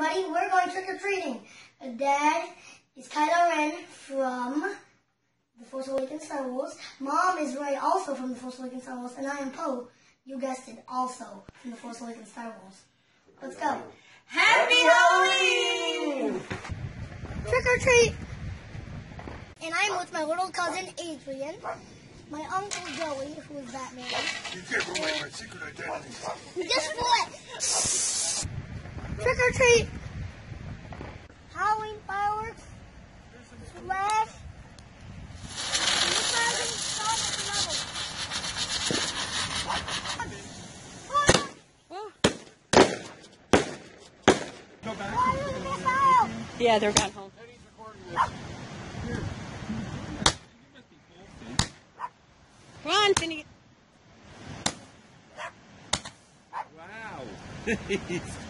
everybody. We're going trick or treating. Dad is Kylo Ren from The Force Awakens Star Wars. Mom is Rey also from The Force Awakens Star Wars. And I am Poe, you guessed it, also from The Force Awakens Star Wars. Let's go. Happy Halloween! Trick or treat! And I'm with my little cousin Adrian, my uncle Joey, who is Batman. You can't relate my secret identity. Guess what? Trick or treat! Halloween fireworks slash Surprising Sonic Go back. level. Yeah, they're gone home. Eddie's. Come on, Finny. Wow.